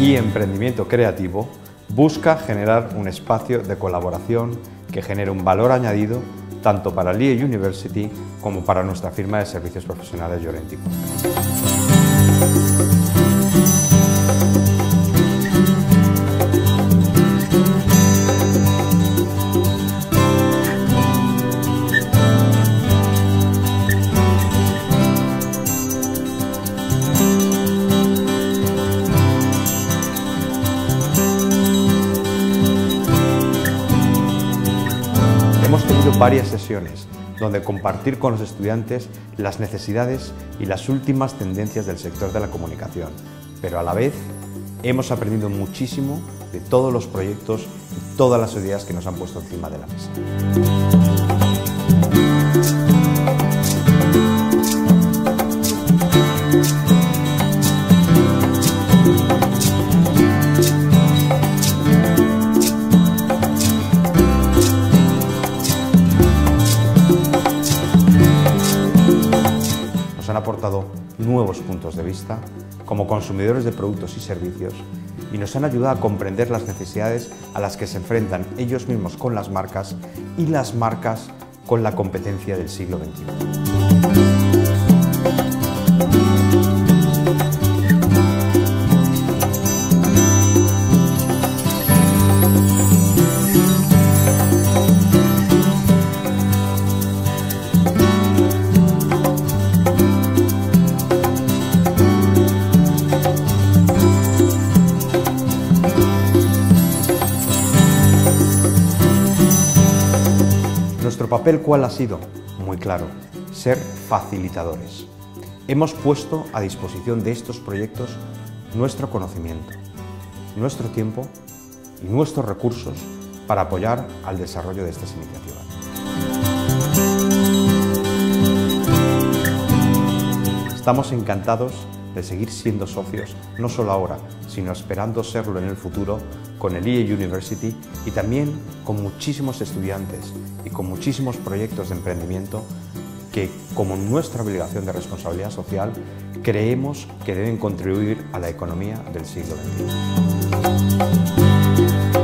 y emprendimiento creativo busca generar un espacio de colaboración que genere un valor añadido tanto para LIE University como para nuestra firma de servicios profesionales Llorentico. Varias sesiones donde compartir con los estudiantes las necesidades y las últimas tendencias del sector de la comunicación, pero a la vez hemos aprendido muchísimo de todos los proyectos y todas las ideas que nos han puesto encima de la mesa. Aportado nuevos puntos de vista como consumidores de productos y servicios y nos han ayudado a comprender las necesidades a las que se enfrentan ellos mismos con las marcas y las marcas con la competencia del siglo XXI. Nuestro papel cuál ha sido? Muy claro, ser facilitadores. Hemos puesto a disposición de estos proyectos nuestro conocimiento, nuestro tiempo y nuestros recursos para apoyar al desarrollo de estas iniciativas. Estamos encantados de seguir siendo socios, no solo ahora, sino esperando serlo en el futuro con el IE University y también con muchísimos estudiantes y con muchísimos proyectos de emprendimiento que, como nuestra obligación de responsabilidad social, creemos que deben contribuir a la economía del siglo XXI.